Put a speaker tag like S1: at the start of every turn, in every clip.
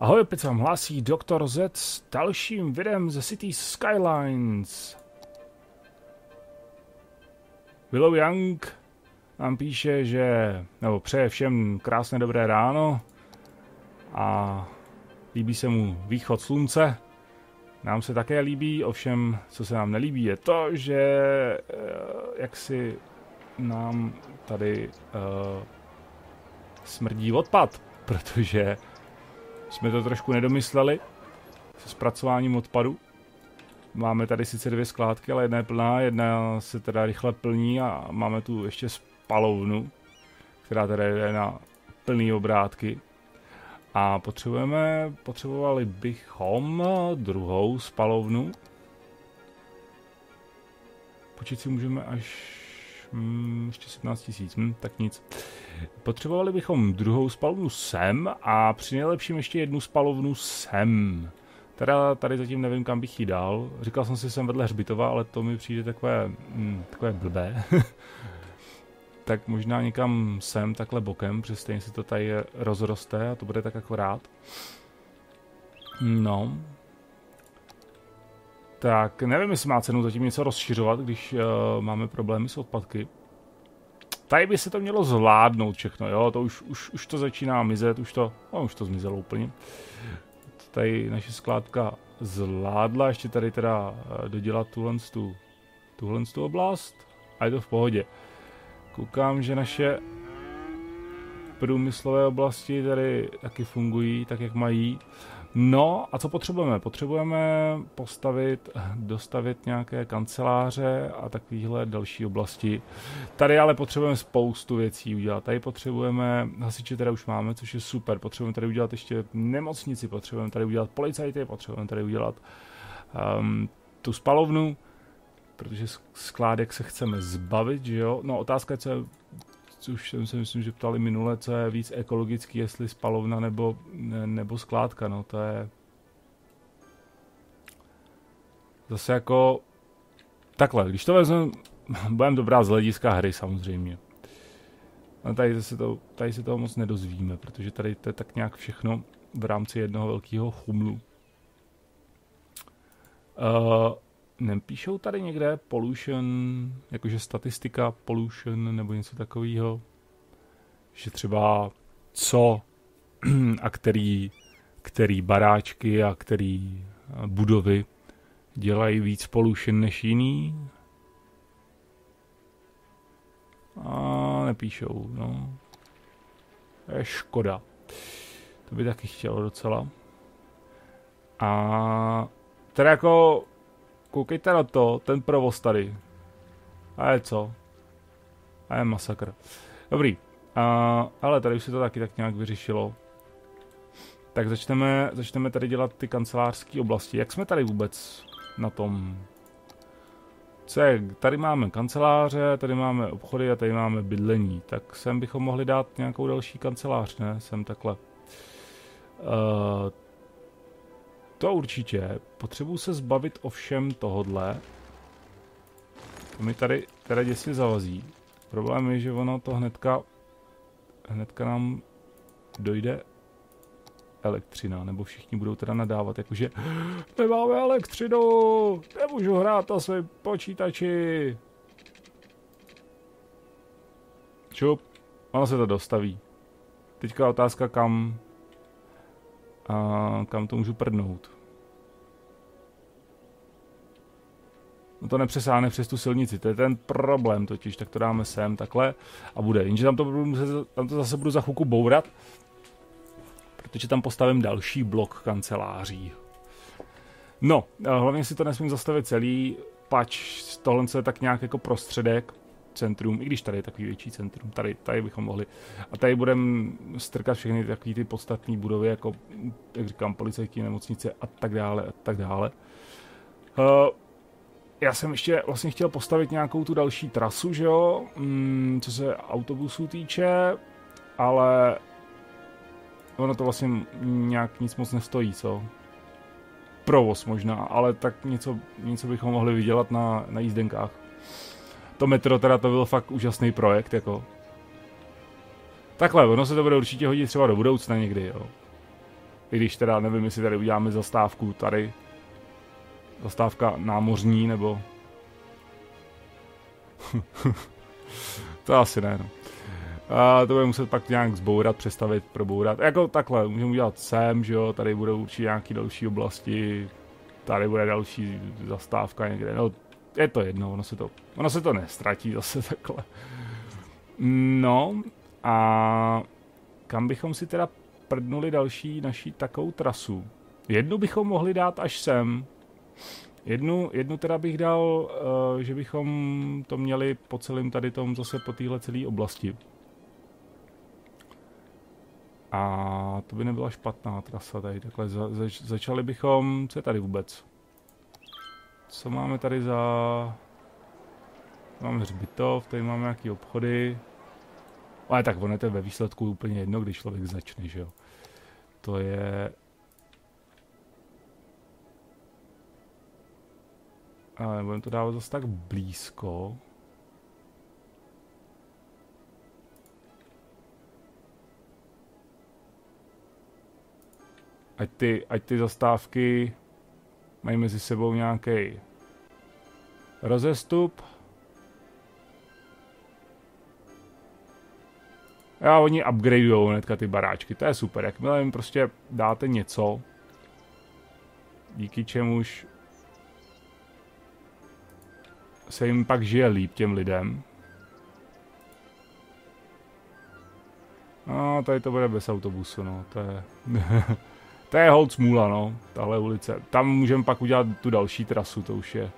S1: Ahoj, opět se vám hlásí Dr. Z s dalším videem ze City Skylines. Willow Young nám píše, že, nebo přeje všem krásné dobré ráno a líbí se mu východ slunce. Nám se také líbí, ovšem, co se nám nelíbí, je to, že eh, jak si nám tady uh, smrdí odpad, protože jsme to trošku nedomysleli se zpracováním odpadu. Máme tady sice dvě skládky, ale jedna je plná, jedna se teda rychle plní a máme tu ještě spalovnu, která teda je na plný obrátky. A potřebujeme, potřebovali bychom druhou spalovnu. Počít si můžeme až hmm, ještě 17 tisíc, hm, tak nic. Potřebovali bychom druhou spalovnu sem a při nejlepším ještě jednu spalovnu sem. Teda tady zatím nevím, kam bych ji dal. Říkal jsem si sem vedle hřbitova, ale to mi přijde takové, hm, takové blbé. tak možná někam sem, takhle bokem, protože stejně se to tady rozroste a to bude tak akorát. No. Tak nevím, jestli má cenu zatím něco rozšiřovat, když uh, máme problémy s odpadky. Tady by se to mělo zvládnout všechno, jo, to už, už, už to začíná mizet, už to, no, už to zmizelo úplně. Tady naše skládka zvládla, ještě tady teda eh, dodělat tuhle tu, tuhle tu oblast a je to v pohodě. Koukám, že naše průmyslové oblasti tady taky fungují tak, jak mají. No a co potřebujeme? Potřebujeme postavit, dostavit nějaké kanceláře a takovéhle další oblasti. Tady ale potřebujeme spoustu věcí udělat. Tady potřebujeme, hasiče teda už máme, což je super. Potřebujeme tady udělat ještě nemocnici, potřebujeme tady udělat policajty, potřebujeme tady udělat um, tu spalovnu, protože skládek se chceme zbavit, že jo? No otázka je, co je už jsem se myslím, že ptali minule, co je víc ekologický, jestli spalovna nebo, ne, nebo skládka, no to je zase jako takhle, když to vezmeme, budeme dobrá z hlediska hry samozřejmě. A tady se, to, tady se toho moc nedozvíme, protože tady to je tak nějak všechno v rámci jednoho velkého chumlu. Uh, Nepíšou tady někde pollution, jakože statistika pollution nebo něco takového? Že třeba co a který, který baráčky a který budovy dělají víc pollution než jiný? A nepíšou, no. Je škoda. To by taky chtělo docela. A teda jako koukejte na to, ten provoz tady. A je co? A je masakr. Dobrý. A, ale tady už se to taky tak nějak vyřešilo. Tak začneme, začneme tady dělat ty kancelářské oblasti. Jak jsme tady vůbec na tom? Co je? Tady máme kanceláře, tady máme obchody a tady máme bydlení. Tak sem bychom mohli dát nějakou další kancelář, ne? Sem takhle. Uh, to určitě. Potřebuji se zbavit ovšem tohodle. To mi tady teda děsně zavazí. Problém je, že ono to hnedka, hnedka nám dojde elektřina, nebo všichni budou teda nadávat, jakože nemáme elektřinu, nemůžu hrát na svém počítači. Čup, ono se to dostaví. Teďka otázka kam, a kam to můžu prdnout. No to nepřesáhne přes tu silnici, to je ten problém totiž, tak to dáme sem takhle a bude. Jenže tam to, budu muset, tam to zase budu za chvilku bourat, protože tam postavím další blok kanceláří. No, hlavně si to nesmím zastavit celý, pač tohle je tak nějak jako prostředek, centrum, i když tady je takový větší centrum, tady, tady bychom mohli. A tady budeme strkat všechny takové ty podstatné budovy, jako, jak říkám, policajní nemocnice a tak dále, a tak dále. Uh, já jsem ještě vlastně chtěl postavit nějakou tu další trasu, že jo, mm, co se autobusů týče, ale ono to vlastně nějak nic moc nestojí, co? Provoz možná, ale tak něco, něco bychom mohli vydělat na, na jízdenkách to metro teda to byl fakt úžasný projekt, jako. Takhle, ono se to bude určitě hodit třeba do budoucna někdy, jo. I když teda nevím, jestli tady uděláme zastávku tady. Zastávka námořní, nebo... to asi ne, no. A to bude muset pak nějak zbourat, přestavit, probourat. Jako takhle, můžeme udělat sem, že jo, tady budou určitě nějaké další oblasti, tady bude další zastávka někde, no je to jedno, ono se to, ono se to nestratí zase takhle. No a kam bychom si teda prdnuli další naší takovou trasu? Jednu bychom mohli dát až sem. Jednu, jednu teda bych dal, uh, že bychom to měli po celém tady tom zase po téhle celé oblasti. A to by nebyla špatná trasa tady. Takhle za, zač, začali bychom, co je tady vůbec? Co máme tady za... Máme hřbitov, tady máme nějaký obchody. Ale tak ono je to ve výsledku úplně jedno, když člověk začne, že jo. To je... Ale nebudeme to dávat zase tak blízko. Ať ty, ať ty zastávky mají mezi sebou nějaký rozestup. A oni upgradeujou hnedka ty baráčky, to je super. Jakmile jim prostě dáte něco, díky čemuž se jim pak žije líp těm lidem. No, tady to bude bez autobusu, no, to je... to je hold smůla, no, tahle ulice. Tam můžeme pak udělat tu další trasu, to už je...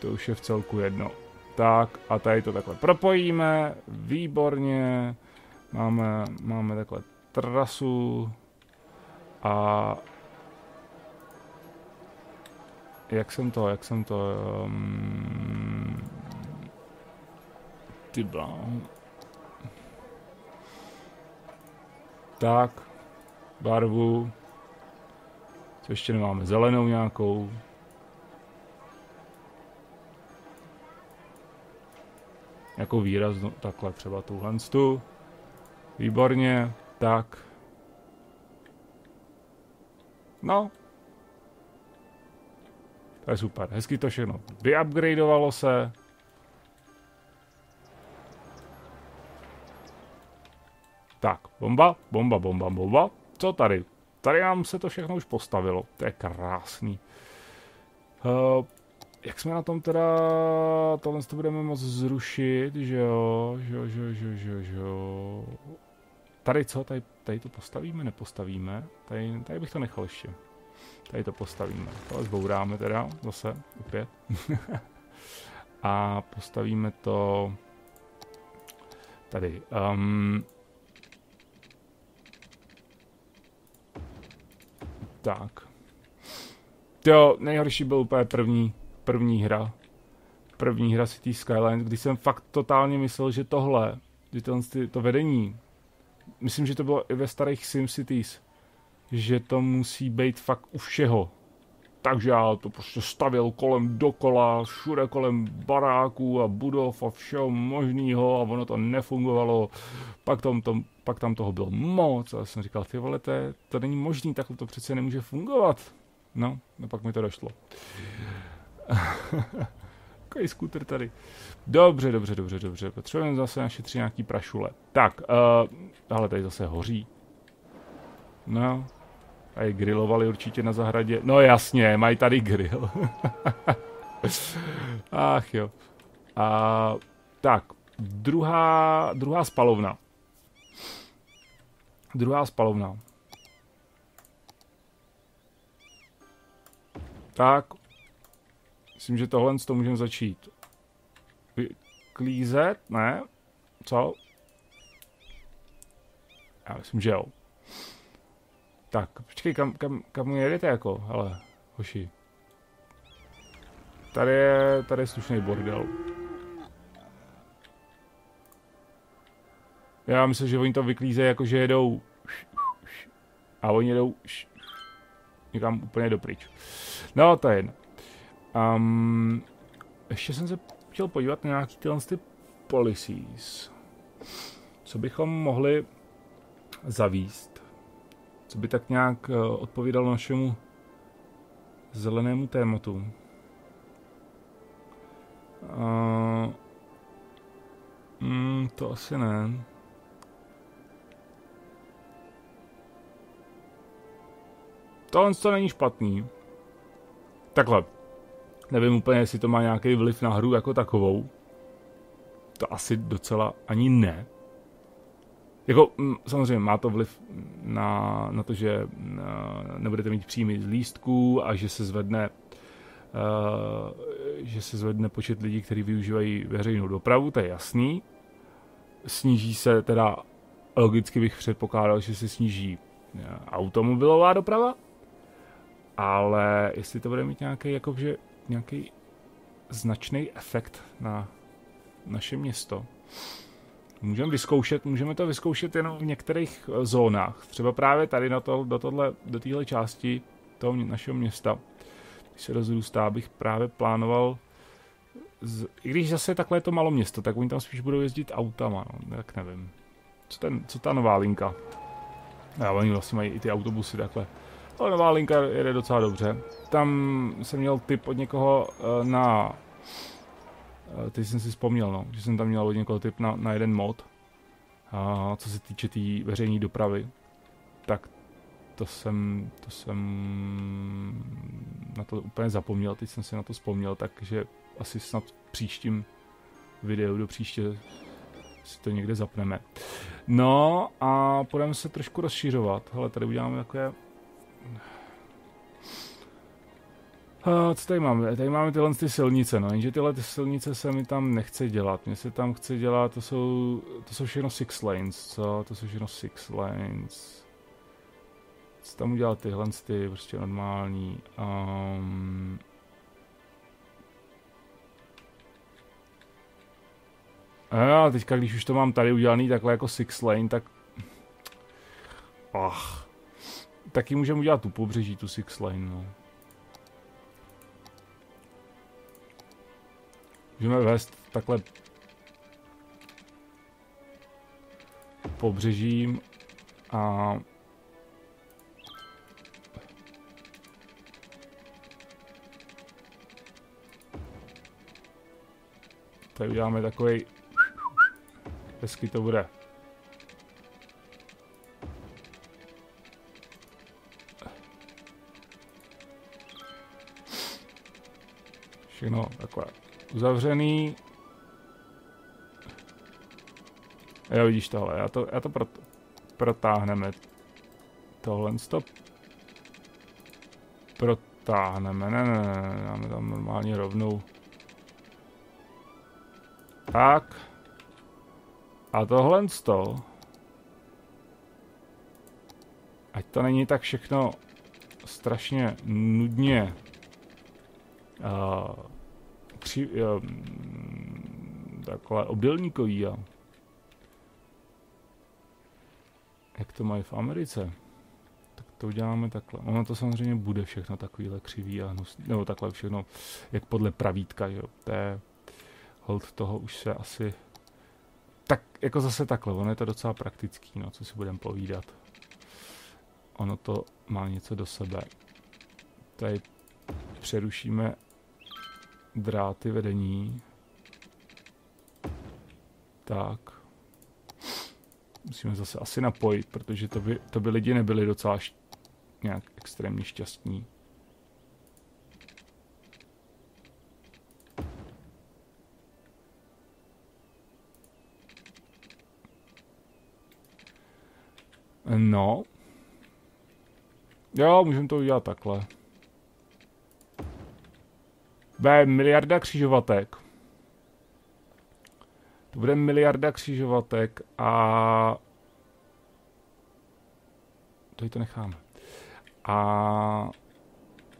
S1: To už je v celku jedno. Tak a tady to takhle propojíme, výborně. Máme, máme takhle trasu a jak jsem to, jak jsem to, um, ty Tak, barvu, co ještě nemáme, zelenou nějakou, jako výraz, no, takhle třeba tuhle tu. Výborně, tak. No. To je super, hezky to všechno vyupgradeovalo se. Tak, bomba, bomba, bomba, bomba. Co tady? Tady nám se to všechno už postavilo. To je krásný. Uh, jak jsme na tom teda, tohle to budeme moc zrušit, že jo, že jo, že jo, že jo, že jo, že jo. Tady co, tady, tady to postavíme, nepostavíme, tady, tady bych to nechal ještě. Tady to postavíme, tohle zbouráme teda, zase, opět. A postavíme to tady. Um, tak. Jo, nejhorší byl úplně první, první hra. První hra City Skylines, kdy jsem fakt totálně myslel, že tohle, že to, to vedení, myslím, že to bylo i ve starých SimCities, že to musí být fakt u všeho. Takže já to prostě stavil kolem dokola, všude kolem baráků a budov a všeho možného a ono to nefungovalo. Pak tam, tom, pak tam toho bylo moc a já jsem říkal, ty vole, to, to není možný, tak to přece nemůže fungovat. No, a pak mi to došlo. Takový skuter tady. Dobře, dobře, dobře, dobře. Potřebujeme zase našetřit nějaký prašule. Tak, uh, ale tady zase hoří. No, a je grilovali určitě na zahradě. No jasně, mají tady grill. Ach jo. A, tak, druhá, druhá spalovna. Druhá spalovna. Tak, myslím, že tohle to můžeme začít klízet, ne? Co? Já myslím, že jo. Tak, počkej, kam, kam, kam jedete jako, ale, hoši. Tady je, tady je slušný bordel. Já myslím, že oni to vyklízejí jako, že jedou a oni jedou někam úplně dopryč. No, to je jedno. Um, ještě jsem se chtěl podívat na nějaký tyhle ty policies. Co bychom mohli zavíst, co by tak nějak uh, odpovídalo našemu zelenému tématu. Uh, mm, to asi ne. Tohle to není špatný. Takhle. Nevím úplně, jestli to má nějaký vliv na hru jako takovou. To asi docela ani ne. Jako, mm, samozřejmě má to vliv na, na to, že nebudete mít příjmy z lístků a že se zvedne uh, že se zvedne počet lidí, kteří využívají veřejnou dopravu, to je jasný. Sníží se teda, logicky bych předpokládal, že se sníží automobilová doprava, ale jestli to bude mít nějaký, jakože, nějaký značný efekt na naše město, můžeme vyzkoušet, můžeme to vyzkoušet jenom v některých eh, zónách. Třeba právě tady na to, do, tohle, do téhle části toho našeho města, když se rozrůstá, bych právě plánoval z, i když zase takhle je to malo město, tak oni tam spíš budou jezdit autama, no, tak nevím. Co, ten, co ta nová linka? Já, oni vlastně mají i ty autobusy takhle. Ale nová linka jede docela dobře. Tam jsem měl tip od někoho uh, na... Uh, teď jsem si vzpomněl, no, že jsem tam měl od někoho tip na, na jeden mod. A co se týče té tý veřejné dopravy, tak to jsem, to jsem na to úplně zapomněl, teď jsem si na to vzpomněl, takže asi snad v příštím videu do příště si to někde zapneme. No a půjdeme se trošku rozšířovat. Hele, tady uděláme takové Uh, co tady máme? Tady máme tyhle ty silnice, no, jenže tyhle ty silnice se mi tam nechce dělat. Mně se tam chce dělat, to jsou, to jsou všechno six lanes, co? To jsou všechno six lanes. Co tam udělat tyhle ty, prostě normální. Um, a teďka, když už to mám tady udělaný takhle jako six lane, tak... Ach. Taky můžeme udělat tu pobřeží, tu six lane, no. Můžeme vést takhle pobřežím a tady uděláme takový hezky to bude. Všechno takhle uzavřený. Jo, vidíš tohle, já to, já to prot, protáhneme. Tohle stop. Protáhneme, ne, ne, ne, dáme tam normálně rovnou. Tak. A tohle to. Ať to není tak všechno strašně nudně uh, při, uh, takhle obdelníkový a jak to mají v Americe, tak to uděláme takhle. Ono to samozřejmě bude všechno takovýhle křivý a hnusný, nebo takhle všechno, jak podle pravítka, jo. To je, hold toho už se asi, tak jako zase takhle, ono je to docela praktický, no, co si budeme povídat. Ono to má něco do sebe. Tady přerušíme dráty vedení. Tak. Musíme zase asi napojit, protože to by, to by lidi nebyli docela šť, nějak extrémně šťastní. No. Jo, můžeme to udělat takhle. Bude miliarda křižovatek. To bude miliarda křižovatek a... Tady to necháme. A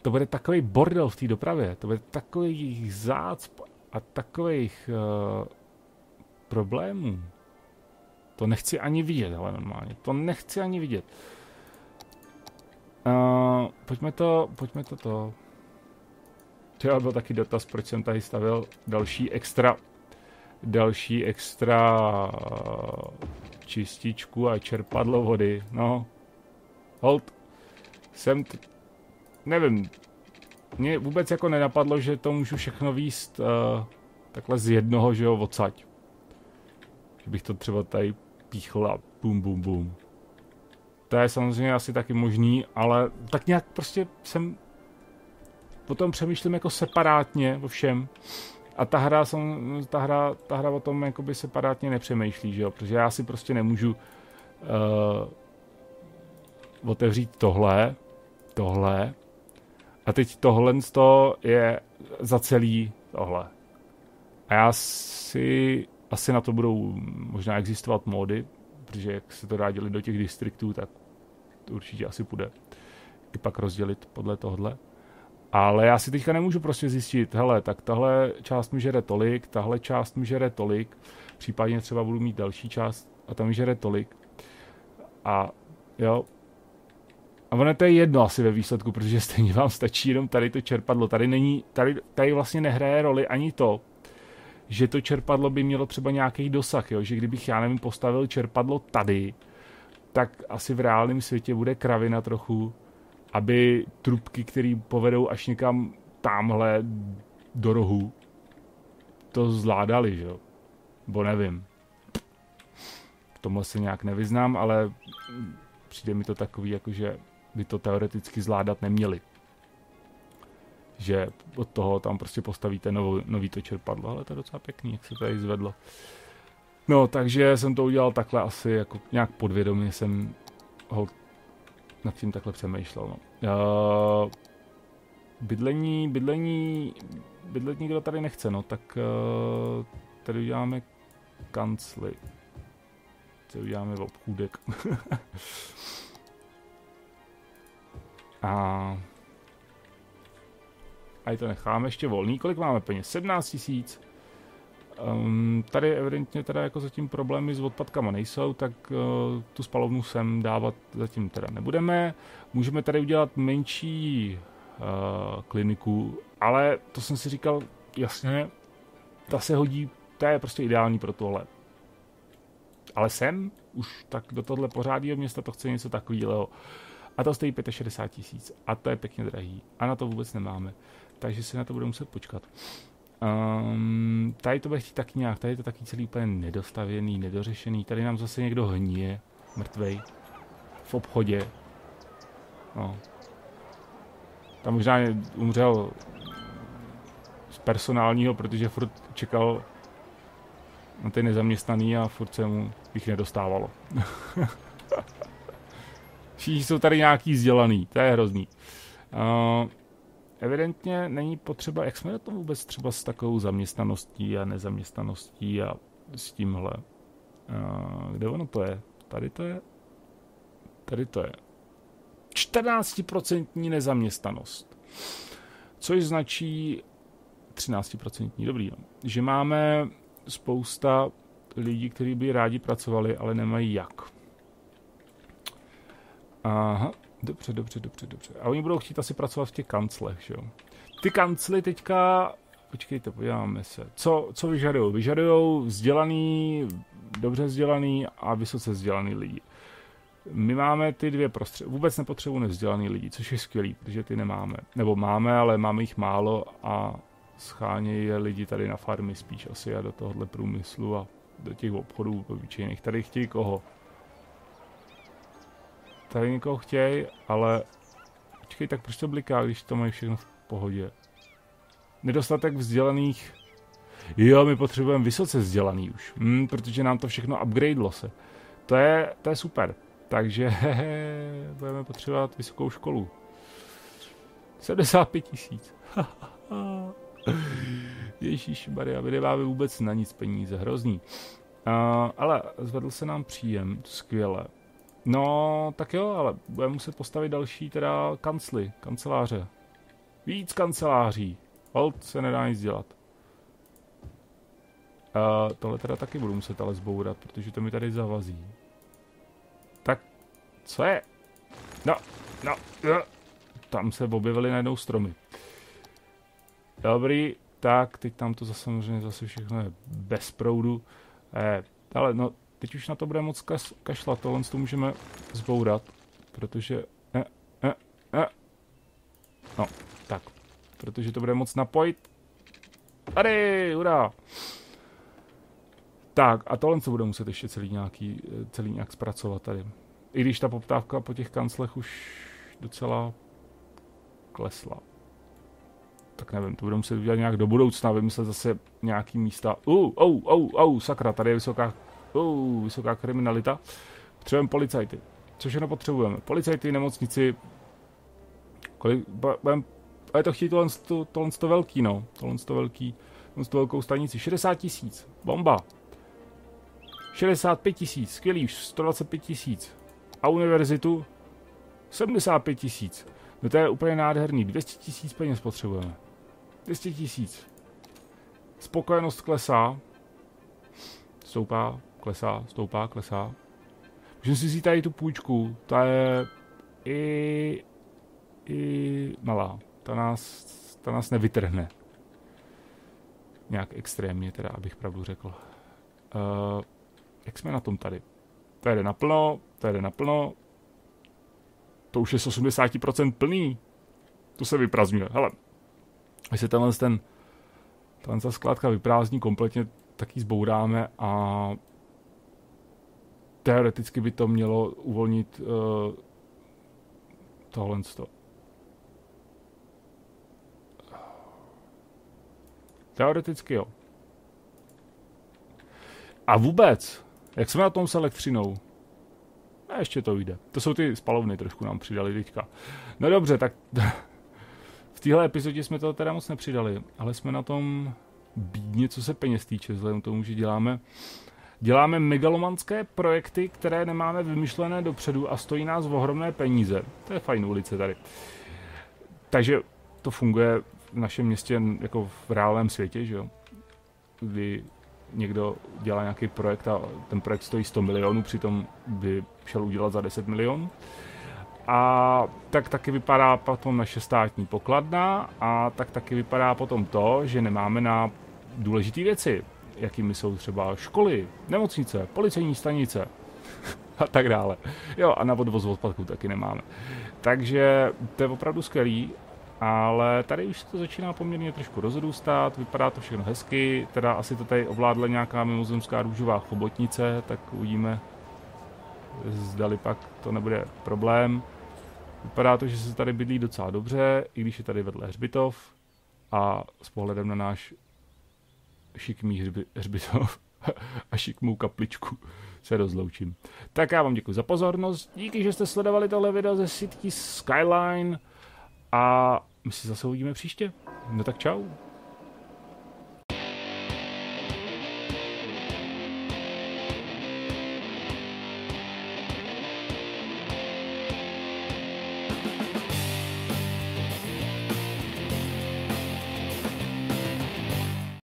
S1: to bude takový bordel v té dopravě. To bude takových zácp a takových uh, problémů. To nechci ani vidět, ale normálně. To nechci ani vidět. Uh, pojďme to, pojďme to to. To byl taky dotaz, proč jsem tady stavil další extra, další extra čističku a čerpadlo vody. No, hold, jsem, t- nevím, mě vůbec jako nenapadlo, že to můžu všechno výst uh, takhle z jednoho, že jo, odsaď. Že bych to třeba tady píchl a bum, bum, bum. To je samozřejmě asi taky možný, ale tak nějak prostě jsem o tom přemýšlím jako separátně o všem. A ta hra, jsem, ta hra, ta hra o tom jakoby separátně nepřemýšlí, že jo? Protože já si prostě nemůžu uh, otevřít tohle, tohle, a teď tohle je za celý tohle. A já si asi na to budou možná existovat módy, protože jak se to dá dělit do těch distriktů, tak to určitě asi půjde i pak rozdělit podle tohle. Ale já si teďka nemůžu prostě zjistit, hele, tak tahle část mi žere tolik, tahle část mi žere tolik, případně třeba budu mít další část a tam mi žere tolik. A jo, a ono to je jedno asi ve výsledku, protože stejně vám stačí jenom tady to čerpadlo. Tady není, tady, tady vlastně nehraje roli ani to, že to čerpadlo by mělo třeba nějaký dosah, jo? že kdybych, já nevím, postavil čerpadlo tady, tak asi v reálném světě bude kravina trochu, aby trubky, které povedou až někam tamhle do rohu, to zvládali, že jo? Bo nevím. V tomhle se nějak nevyznám, ale přijde mi to takový, jakože by to teoreticky zvládat neměli. Že od toho tam prostě postavíte nový, nový to čerpadlo, ale to je docela pěkný, jak se to tady zvedlo. No, takže jsem to udělal takhle asi jako nějak podvědomě jsem ho nad tím takhle přemýšlel. No. Uh, bydlení, bydlení, bydlení kdo tady nechce, no, tak uh, tady uděláme kancly. Tady uděláme obchůdek. A a to necháme ještě volný. Kolik máme peněz? 17 tisíc. Um, tady evidentně teda jako zatím problémy s odpadkama nejsou, tak uh, tu spalovnu sem dávat zatím teda nebudeme. Můžeme tady udělat menší uh, kliniku, ale to jsem si říkal, jasně, ta se hodí, ta je prostě ideální pro tohle. Ale sem, už tak do tohle pořádného města to chce něco takového. A to stojí 65 tisíc. A to je pěkně drahý. A na to vůbec nemáme. Takže se na to budeme muset počkat. Um, tady to bude chtít taky nějak, tady je to taky celý úplně nedostavěný, nedořešený. Tady nám zase někdo hníje, mrtvej, v obchodě. No. Tam možná umřel z personálního, protože furt čekal na ty nezaměstnaný a furt se mu jich nedostávalo. Všichni jsou tady nějaký vzdělaný, to je hrozný. Uh, evidentně není potřeba, jak jsme na tom vůbec třeba s takovou zaměstnaností a nezaměstnaností a s tímhle. Uh, kde ono to je? Tady to je? Tady to je. 14% nezaměstnanost. Což značí 13% dobrý, no. že máme spousta lidí, kteří by rádi pracovali, ale nemají jak. Aha, dobře, dobře, dobře, dobře. A oni budou chtít asi pracovat v těch kanclech, že jo? Ty kancly teďka, počkejte, podíváme se. Co, co vyžadují? Vyžadují vzdělaný, dobře vzdělaný a vysoce vzdělaný lidi. My máme ty dvě prostředky. Vůbec nepotřebujeme nevzdělaný lidi, což je skvělý, protože ty nemáme. Nebo máme, ale máme jich málo a schánějí je lidi tady na farmy spíš asi a do tohohle průmyslu a do těch obchodů obyčejných. Tady chtějí koho? Tady někoho chtějí, ale počkej, tak proč to bliká, když to mají všechno v pohodě? Nedostatek vzdělaných Jo, my potřebujeme vysoce vzdělaný už, hmm, protože nám to všechno upgradelo se. To je, to je super. Takže hehe, budeme potřebovat vysokou školu. 75 tisíc. Ježíš Maria, my nemáme vůbec na nic peníze, hrozný. Uh, ale zvedl se nám příjem, skvěle. No, tak jo, ale budeme muset postavit další teda kancly, kanceláře. Víc kanceláří. Hold se nedá nic dělat. Uh, tohle teda taky budu muset ale zbourat, protože to mi tady zavazí. Tak, co je? No, no, no. Tam se objevily najednou stromy. Dobrý, tak, teď tam to zase samozřejmě zase všechno je bez proudu. Eh, ale no, teď už na to bude moc kas, kašlat, tohle to můžeme zbourat, protože... Eh, eh, eh. No, tak, protože to bude moc napojit. Tady, hurá! Tak, a tohle se bude muset ještě celý, nějaký, celý nějak zpracovat tady. I když ta poptávka po těch kanclech už docela klesla. Tak nevím, to budeme muset udělat nějak do budoucna, vymyslet zase nějaký místa. Uh, oh, oh, oh, sakra, tady je vysoká, uh, vysoká kriminalita. Potřebujeme policajty. Co všechno potřebujeme? Policajty, nemocnici, kolik, budem, ale to chtějí tohle, tohle, tohle to velký, no. Tohle to velký, tohle to velkou stanici. 60 tisíc, bomba. 65 tisíc, skvělý, 125 tisíc. A univerzitu? 75 tisíc. No to je úplně nádherný, 200 tisíc peněz potřebujeme. 200 tisíc. Spokojenost klesá. Stoupá, klesá, stoupá, klesá. Můžeme si vzít tady tu půjčku, ta je i, i malá. Ta nás, ta nás nevytrhne. Nějak extrémně teda, abych pravdu řekl. Uh, jak jsme na tom tady? To jde naplno, to jde naplno. To už je z 80% plný. Tu se vyprazňuje. Hele, když se tenhle ten, tenhle ta skládka vyprázdní kompletně, tak ji zbouráme a teoreticky by to mělo uvolnit uh, tohle. Teoreticky jo. A vůbec, jak jsme na tom s elektřinou? A ještě to vyjde. To jsou ty spalovny, trošku nám přidali teďka. No dobře, tak v téhle epizodě jsme to teda moc nepřidali, ale jsme na tom bídně, co se peněz týče, vzhledem tomu, že děláme Děláme megalomanské projekty, které nemáme vymyšlené dopředu a stojí nás v ohromné peníze. To je fajn ulice tady. Takže to funguje v našem městě jako v reálném světě, že jo? Kdy někdo dělá nějaký projekt a ten projekt stojí 100 milionů, přitom by šel udělat za 10 milionů. A tak taky vypadá potom naše státní pokladna a tak taky vypadá potom to, že nemáme na důležité věci, jakými jsou třeba školy, nemocnice, policejní stanice a tak dále. Jo, a na odvoz odpadků taky nemáme. Takže to je opravdu skvělý ale tady už se to začíná poměrně trošku rozrůstat, vypadá to všechno hezky, teda asi to tady ovládla nějaká mimozemská růžová chobotnice, tak uvidíme, zdali pak to nebude problém. Vypadá to, že se tady bydlí docela dobře, i když je tady vedle hřbitov a s pohledem na náš šikmý hřbi, hřbitov a šikmou kapličku se rozloučím. Tak já vám děkuji za pozornost, díky, že jste sledovali tohle video ze City Skyline, a my si zase uvidíme příště. No tak čau.